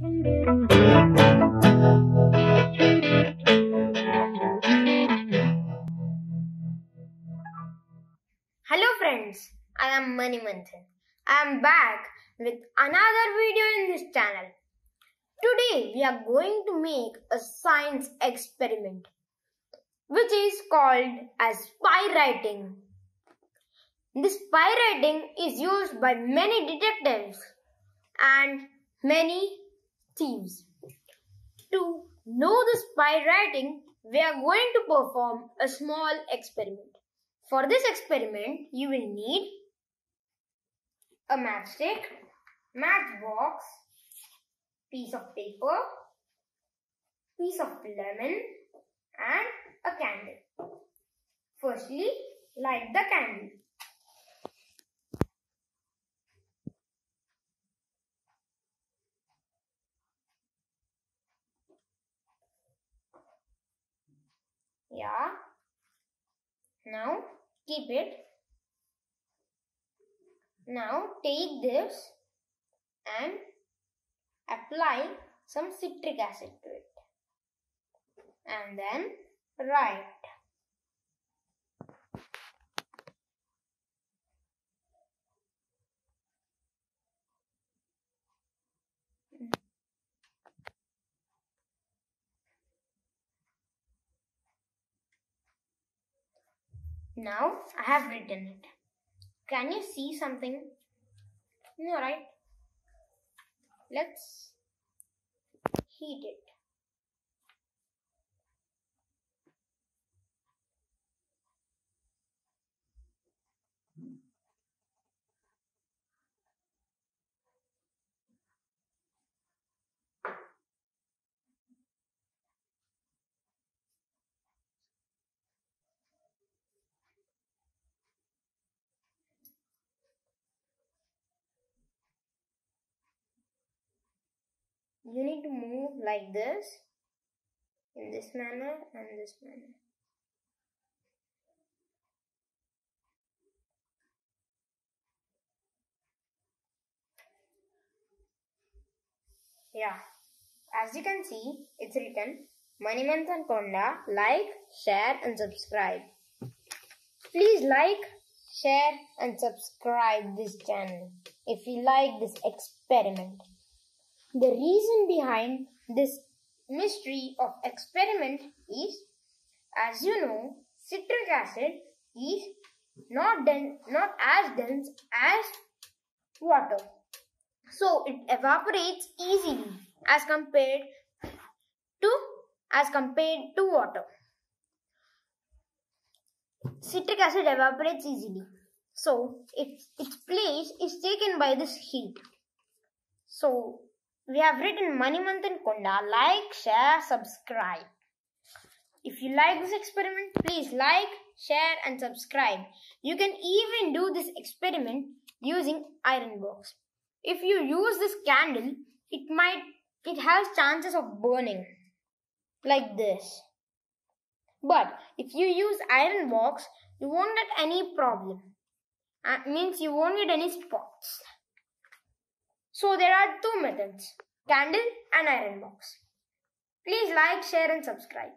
Hello friends, I am Manimanthan. I am back with another video in this channel. Today we are going to make a science experiment which is called as spy writing. This spy writing is used by many detectives and many To know the spy writing, we are going to perform a small experiment. For this experiment, you will need a matchstick, matchbox, piece of paper, piece of lemon, and a candle. Firstly, light the candle. Yeah. Now keep it. Now take this and apply some citric acid to it. And then write. Now I have written it. Can you see something? No, right? Let's heat it. You need to move like this, in this manner, and this manner. Yeah, as you can see, it's written Manimanthan Konda. Like, share, and subscribe. Please like, share, and subscribe this channel if you like this experiment. The reason behind this mystery of experiment is, as you know, citric acid is not not as dense as water. So it evaporates easily as compared to as compared to water. Citric acid evaporates easily. So its its place is taken by this heat. So we have written Manimanthan Konda. Like, share, subscribe. If you like this experiment, please like, share, and subscribe. You can even do this experiment using iron box. If you use this candle, it might it has chances of burning like this. But if you use iron box, you won't get any problem. That means you won't get any spots. So there are two methods candle and iron box. Please like, share, and subscribe.